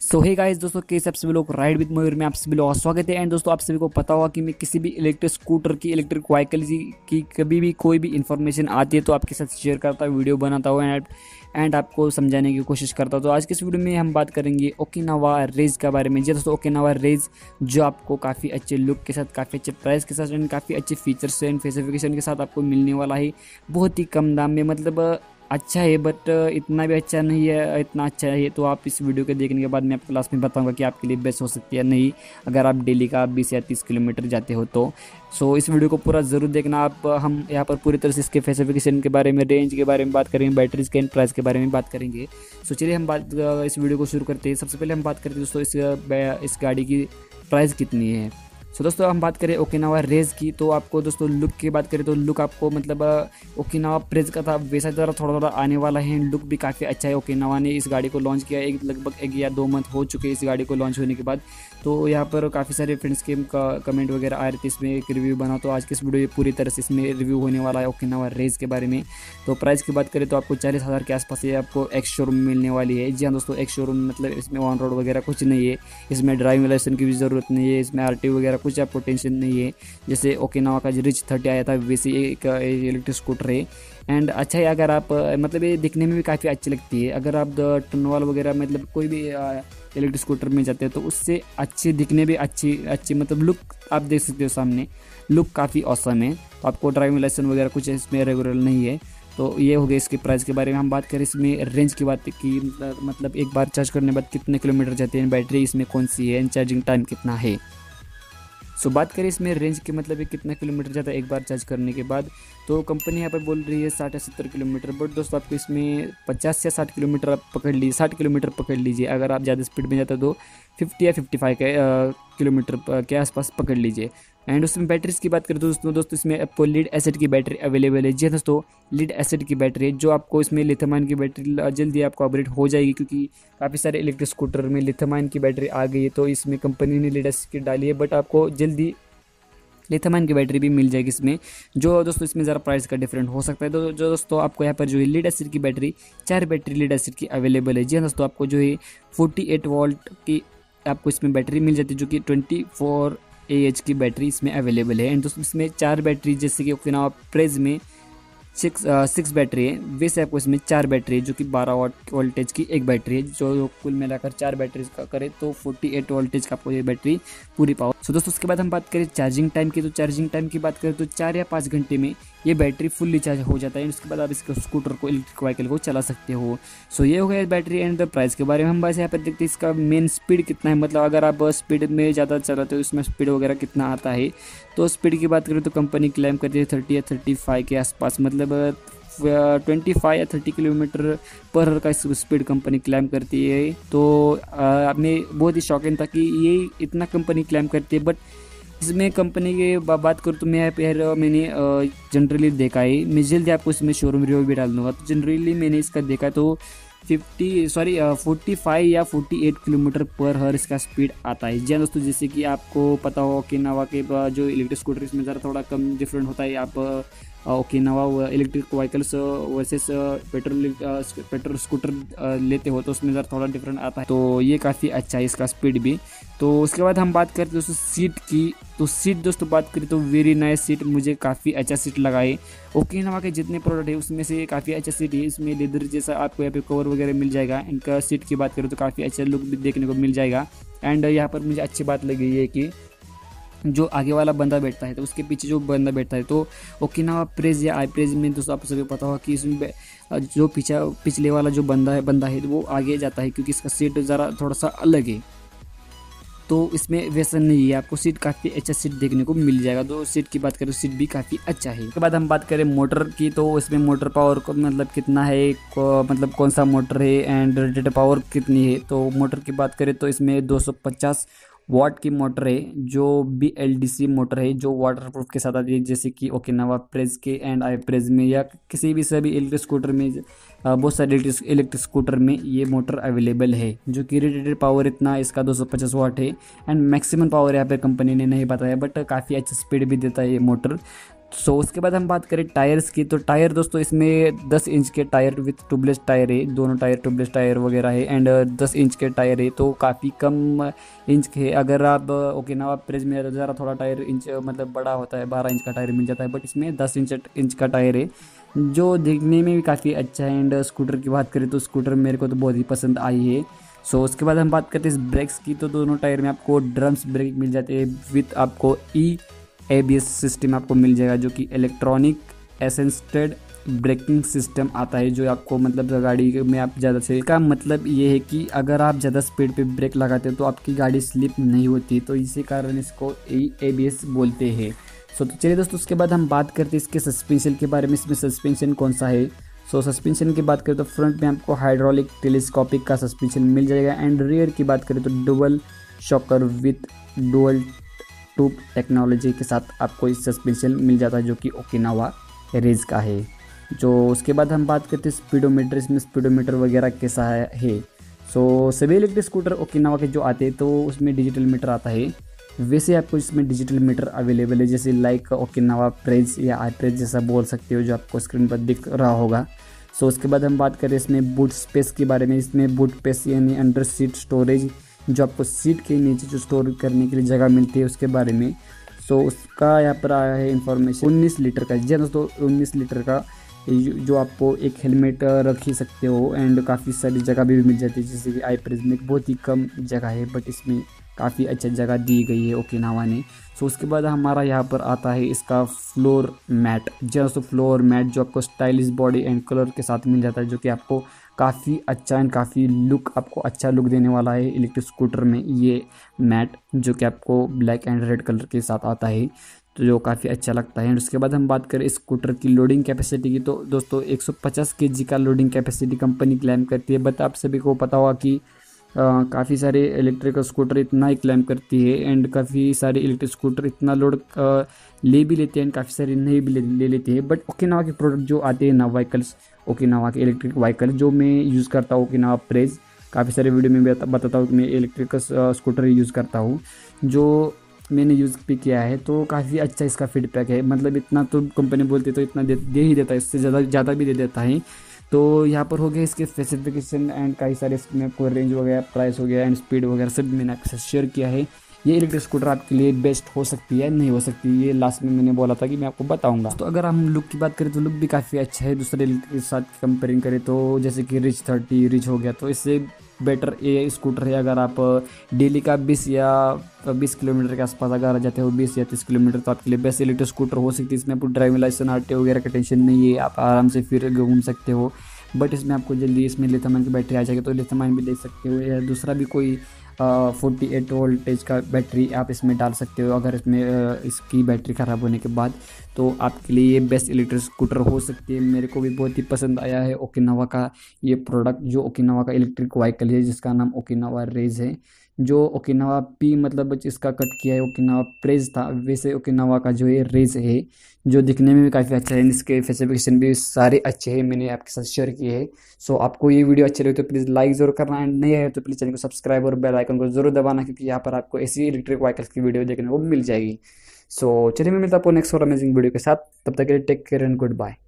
सो hey guys दोस्तों, के आप सभी लोग राइड विद मयूर में आप सभी लोग स्वागत है। एंड दोस्तों, आप सभी को पता होगा कि मैं किसी भी इलेक्ट्रिक स्कूटर की इलेक्ट्रिक व्हीकल की कभी भी कोई भी इन्फॉर्मेशन आती है तो आपके साथ शेयर करता हूँ वीडियो बनाता हूँ एंड एंड आपको समझाने की कोशिश करता हूँ। तो आज की इस वीडियो में हम बात करेंगे ओकिनावा रेज के बारे में। जी दोस्तों ओकिनावा रेज जो आपको काफ़ी अच्छे लुक के साथ, काफ़ी अच्छे प्राइस के साथ एंड काफ़ी अच्छे फीचर्स एंड स्पेसिफिकेशन के साथ आपको मिलने वाला है, बहुत ही कम दाम में मतलब अच्छा है बट इतना भी अच्छा नहीं है इतना अच्छा है तो आप इस वीडियो के देखने के बाद मैं आपको क्लास में बताऊँगा कि आपके लिए बेस्ट हो सकती है, नहीं, अगर आप डेली का बीस या तीस किलोमीटर जाते हो तो। सो इस वीडियो को पूरा ज़रूर देखना, आप हम यहाँ पर पूरी तरह से इसके स्पेसिफिकेशन के बारे में रेंज के बारे में बात करेंगे बैटरीज के प्राइस के बारे में बात करेंगे। सो चलिए हम बात इस वीडियो को शुरू करते हैं। सबसे पहले हम बात करते हैं दोस्तों, इस इस गाड़ी की प्राइस कितनी है। सो दोस्तों, हम बात करें ओकिनावा रेज की। तो आपको दोस्तों लुक की बात करें तो लुक आपको मतलब ओकिनावा प्रेज का था। वैसा ज़रा थोड़ा थोड़ा आने वाला है। लुक भी काफ़ी अच्छा है। ओकिनावा ने इस गाड़ी को लॉन्च किया। एक, लगभग एक या दो मंथ हो चुके इस गाड़ी को लॉन्च होने के बाद। तो यहाँ पर काफ़ी सारे फ्रेंड्स के कमेंट वगैरह आ रहे थे इसमें। एक रिव्यू बना। तो आज की इस वीडियो पूरी तरह से इसमें रिव्यू होने वाला है ओकिनावा रेज के बारे में। तो प्राइस की बात करें तो आपको चालीस हज़ार के आसपास ये आपको एक शोरूम मिलने वाली है। जी हाँ दोस्तों एक शोरूम मतलब इसमें ऑन रोड वगैरह कुछ नहीं है। इसमें ड्राइविंग लाइसेंस की भी ज़रूरत नहीं है। इसमें आर वगैरह कुछ आपको टेंशन नहीं है। जैसे ओकिनावा का जो रिच थर्टी आया था, वैसे एक इलेक्ट्रिक स्कूटर है। एंड अच्छा है अगर आप मतलब ये दिखने में भी काफ़ी अच्छी लगती है। अगर आप टनवाल वगैरह मतलब कोई भी इलेक्ट्रिक स्कूटर में जाते हैं तो उससे अच्छी, दिखने भी अच्छी अच्छी मतलब लुक आप देख सकते हो सामने। लुक काफ़ी औसम है। तो आपको ड्राइविंग लाइसेंस वगैरह कुछ इसमें रेगुलर नहीं है। तो ये हो गया इसके प्राइस के बारे में। हम बात करें इसमें रेंज की बात की मतलब एक बार चार्ज करने के बाद कितने किलोमीटर जाते हैं बैटरी इसमें कौन सी है एंड चार्जिंग टाइम कितना है। सो बात करें इसमें रेंज के मतलब है कितना किलोमीटर जाता है एक बार चार्ज करने के बाद। तो कंपनी यहाँ पर बोल रही है साठ या सत्तर किलोमीटर बट दोस्तों आपको इसमें पचास या साठ किलोमीटर आप पकड़ लीजिए, साठ किलोमीटर पकड़ लीजिए। अगर आप ज़्यादा स्पीड में जाते तो फिफ्टी या फिफ्टी फाइव किलोमीटर के आसपास पकड़ लीजिए। एंड उसमें बैटरीज की बात करें तो दोस्तों दोस्तों, इसमें आपको लीड एसिड की बैटरी अवेलेबल है। जी हाँ दोस्तों लीड एसिड की बैटरी है, जो आपको इसमें लिथमाइन की बैटरी जल्दी आपको अपग्रेड हो जाएगी, क्योंकि काफ़ी सारे इलेक्ट्रिक स्कूटर में लिथमाइन की बैटरी आ गई है तो इसमें कंपनी ने लीड एसिड की डाली है बट आपको जल्दी लिथमाइन की बैटरी भी मिल जाएगी इसमें, जो दोस्तों, इसमें ज़रा प्राइस का डिफरेंट हो सकता है। तो जो दोस्तों, आपको यहाँ पर जो है लीड एसिड की बैटरी चार बैटरी लीड एसिड की अवेलेबल है। जी हाँ दोस्तों, आपको जो है फोर्टी एट वोल्ट की आपको इसमें बैटरी मिल जाती है, जो कि ट्वेंटी फोर ए एच की बैटरी इसमें अवेलेबल है। एंड दोस्तों इसमें चार बैटरी जैसे कि ओकिनावा प्रेज में सिक्स सिक्स बैटरी है। वैसे आपको इसमें चार बैटरी है जो कि बारह वाट वोल्टेज की एक बैटरी है। जो कुल मिलाकर चार बैटरीज का करें तो फोर्टी एट वोल्टेज का आपको ये बैटरी पूरी पावर सो so, दोस्तों उसके बाद हम बात करें चार्जिंग टाइम की। तो चार्जिंग टाइम की बात करें तो चार या पाँच घंटे में ये बैटरी फुल्ली चार्ज हो जाता है। उसके बाद आप इसके स्कूटर को, इलेक्ट्रिक व्हीकल को चला सकते हो। सो ये हो गया बैटरी एंड द प्राइस के बारे में। हम बस यहाँ पर देखते हैं इसका मेन स्पीड कितना है। मतलब अगर आप स्पीड में ज़्यादा चलाते हो इसमें स्पीड वगैरह कितना आता है। तो स्पीड की बात करें तो कंपनी क्लेम करती है थर्टी या थर्टी फाइव के आसपास। मतलब ट्वेंटी फाइव या थर्टी किलोमीटर पर हर का स्पीड कंपनी क्लेम करती है। तो हमें बहुत ही शौकीन था कि ये इतना कंपनी क्लेम करती है। बट इसमें कंपनी की बात करूँ तो मैं फिर मैंने जनरली देखा है। मैं जल्दी आपको इसमें शोरूम रिव्यू भी डाल दूँगा। तो जनरली मैंने इसका देखा तो फिफ्टी सॉरी फोर्टी फाइव या फोर्टी एट किलोमीटर पर हर इसका स्पीड आता है। जी हाँ दोस्तों, जैसे कि आपको पता हो कि नवा के जो इलेक्ट्रिक स्कूटर इसमें ज़रा थोड़ा कम डिफरेंट होता है। आप Okinawa electric vehicles versus petrol petrol scooter लेते हो तो उसमें ज़रा थोड़ा डिफरेंट आता है। तो ये काफ़ी अच्छा है इसका स्पीड भी। तो उसके बाद हम बात करते दोस्तों सीट की। तो सीट दोस्तों बात करें तो वेरी नाइस सीट मुझे काफ़ी अच्छा सीट लगा है नवा के जितने प्रोडक्ट है, उसमें से काफ़ी अच्छा सीट है। इसमें लेदर जैसा आपको यहाँ पे कवर वगैरह मिल जाएगा। इनका सीट की बात करें तो काफ़ी अच्छा लुक भी देखने को मिल जाएगा। एंड यहाँ पर मुझे अच्छी बात लगी है कि जो आगे वाला बंदा बैठता है तो उसके पीछे जो बंदा बैठता है तो ओकिनावा प्रेज या आई प्रेज में दोस्तों आप सभी पता होगा कि इसमें जो पीछा पिछले वाला जो बंदा है बंदा है वो आगे जाता है क्योंकि इसका सीट ज़रा थोड़ा सा अलग है। तो इसमें वैसा नहीं है, आपको सीट काफ़ी अच्छा सीट देखने को मिल जाएगा। तो सीट की बात करें तो सीट भी काफ़ी अच्छा है। उसके बाद हम बात करें मोटर की तो इसमें मोटर पावर को मतलब कितना है मतलब कौन सा मोटर है, एंड रेटेड पावर कितनी है? तो मोटर की बात करें तो इसमें 250 वाट की मोटर है, जो B L D C motor है, जो वाटर प्रूफ के साथ आती है, जैसे कि ओके नवा प्रेज के एंड आई प्रेज में, या किसी भी सभी इलेक्ट्रिक स्कूटर में बहुत सारे इलेक्ट्रिक स्कूटर में ये मोटर अवेलेबल है, जो कि रेटेड पावर इतना इसका 250 वाट है एंड मैक्सिमम पावर यहाँ पर कंपनी ने नहीं बताया बट काफ़ी अच्छी स्पीड भी देता है ये मोटर सो so, उसके बाद हम बात करें टायर्स की। तो टायर दोस्तों इसमें 10 इंच के टायर विथ ट्यूबलेस टायर है। दोनों टायर ट्यूबलेस टायर वगैरह है। एंड 10 इंच के टायर है। तो काफ़ी कम इंच के। अगर आप ओके ना आप प्रेज में ज़रा थोड़ा टायर इंच मतलब बड़ा होता है बारह इंच का टायर मिल जाता है। बट इसमें दस इंच इंच का टायर है। जो देखने में भी काफ़ी अच्छा है। एंड स्कूटर की बात करें तो स्कूटर मेरे को तो बहुत ही पसंद आई है। सो so, उसके बाद हम बात करते हैं इस ब्रेक्स की। तो दोनों टायर में आपको ड्रम्स ब्रेक मिल जाते हैं। विथ आपको ई ABS सिस्टम आपको मिल जाएगा जो कि इलेक्ट्रॉनिक एसेंस्टेड ब्रेकिंग सिस्टम आता है जो आपको मतलब गाड़ी में आप ज़्यादा से का मतलब ये है कि अगर आप ज़्यादा स्पीड पे ब्रेक लगाते हो तो आपकी गाड़ी स्लिप नहीं होती। तो इसी कारण इसको ए बी एस बोलते हैं। सो तो चलिए दोस्तों उसके बाद हम बात करते हैं इसके सस्पेंशन के बारे में। इसमें सस्पेंशन कौन सा है? सो so, सस्पेंशन की बात करें तो फ्रंट में आपको हाइड्रोलिक टेलीस्कोपिक का सस्पेंशन मिल जाएगा। एंड रियर की बात करें तो double shocker with dual tube technology के साथ आपको इस सस्पेंशन मिल जाता है जो कि ओकिनावा रेज का है। जो उसके बाद हम बात करते हैं स्पीडोमीटर, इसमें स्पीडोमीटर वगैरह कैसा है? सो सभी इलेक्ट्रिक स्कूटर ओकिनावा के जो आते हैं तो उसमें डिजिटल मीटर आता है। वैसे आपको इसमें डिजिटल मीटर अवेलेबल है, जैसे लाइक ओकिनावा प्रेज या आई प्रेज जैसा बोल सकते हो जो आपको स्क्रीन पर दिख रहा होगा। सो उसके बाद हम बात करें इसमें बूट स्पेस के बारे में। इसमें बूट स्पेस यानी अंडर सीट स्टोरेज जो आपको सीट के नीचे जो स्टोर करने के लिए जगह मिलती है, उसके बारे में। सो उसका यहाँ पर आया है इन्फॉर्मेशन उन्नीस लीटर का। जी दोस्तों, उन्नीस लीटर का। जो आपको एक हेलमेट रख ही सकते हो एंड काफ़ी सारी जगह भी मिल जाती है, जैसे कि आई प्रेस में बहुत ही कम जगह है बट इसमें काफ़ी अच्छा जगह दी गई है ओके नावा ने। सो उसके बाद हमारा यहाँ पर आता है इसका floor mat just floor mat जो आपको स्टाइलिश बॉडी एंड कलर के साथ मिल जाता है, जो कि आपको काफ़ी अच्छा एंड काफ़ी लुक आपको अच्छा लुक देने वाला है इलेक्ट्रिक स्कूटर में ये मैट जो कि आपको ब्लैक एंड रेड कलर के साथ आता है तो जो काफ़ी अच्छा लगता है। एंड उसके बाद हम बात करें स्कूटर की लोडिंग कैपेसिटी की तो दोस्तों 150 केजी का लोडिंग कैपेसिटी कंपनी क्लेम करती है। बट आप सभी को पता होगा कि काफ़ी सारे इलेक्ट्रिक स्कूटर इतना ही क्लेम करती है एंड काफ़ी सारे इलेक्ट्रिक स्कूटर इतना लोड ले भी लेते हैं एंड काफ़ी सारे नहीं भी ले, ले लेते हैं। बट ओकिनावा के प्रोडक्ट जो आते हैं ना व्हीकल्स ओकिनावा के इलेक्ट्रिक व्हीकल जो मैं यूज़ करता हूँ ओकिनावा प्रेज काफ़ी सारे वीडियो में बता, बताता हूँ कि मैं इलेक्ट्रिक स्कूटर यूज़ करता हूँ। जो मैंने यूज़ भी किया है तो काफ़ी अच्छा इसका फीडबैक है। मतलब इतना तो कंपनी बोलती तो इतना दे, दे ही देता है इससे ज़्यादा ज़्यादा भी दे देता है। तो यहाँ पर हो गया इसके स्पेसिफिकेशन एंड कई सारे इसमें आपको रेंज वगैरह प्राइस हो गया एंड स्पीड वगैरह सब मैंने आपके साथ शेयर किया है। ये इलेक्ट्रिक स्कूटर आपके लिए बेस्ट हो सकती है, नहीं हो सकती, ये लास्ट में मैंने बोला था कि मैं आपको बताऊँगा। तो अगर हम लुक की बात करें तो लुक भी काफ़ी अच्छा है, दूसरे के साथ कंपेयरिंग करें तो जैसे कि रिच थर्टी रिच हो गया तो इससे बेटर ये स्कूटर है। अगर आप डेली का 20 या 20 किलोमीटर के आसपास अगर जाते हो 20 या 30 किलोमीटर तो आपके लिए बेस्ट इलेक्ट्रिक स्कूटर हो सकती है। इसमें आपको ड्राइविंग लाइसेंस आर वगैरह का टेंशन नहीं है, आप आराम से फिर घूम सकते हो। बट इसमें आपको जल्दी इसमें लिथामाइन की बैटरी आ जाएगी तो लिथामाइन भी ले सकते हो। या दूसरा भी कोई फोर्टी एट वोल्टेज का बैटरी आप इसमें डाल सकते हो, अगर इसमें इसकी बैटरी ख़राब होने के बाद तो आपके लिए ये बेस्ट इलेक्ट्रिक स्कूटर हो सकती है। मेरे को भी बहुत ही पसंद आया है ओकिनावा का ये प्रोडक्ट जो ओकिनावा का इलेक्ट्रिक व्हीकल है, जिसका नाम ओकिनावा रेज है। जो ओकिनावा पी मतलब इसका कट किया है, ओकिनावा प्रेज था, वैसे ओकिनावा का जो है रेज है, जो दिखने में भी काफ़ी अच्छा है इसके स्पेसिफिकेशन भी सारे अच्छे हैं, मैंने आपके साथ शेयर किए हैं। सो आपको ये वीडियो अच्छे लगे तो प्लीज़ लाइक ज़रूर करना एंड नहीं है तो प्लीज़ चैनल को सब्सक्राइब और बेल आइकन को ज़रूर दबाना, क्योंकि यहाँ पर आपको ऐसी इलेक्ट्रिक व्हीकल्स की वीडियो देखने को मिल जाएगी। सो चलिए मैं मिलता आपको नेक्स्ट और अमेजिंग वीडियो के साथ। तब तक के लिए take care and good bye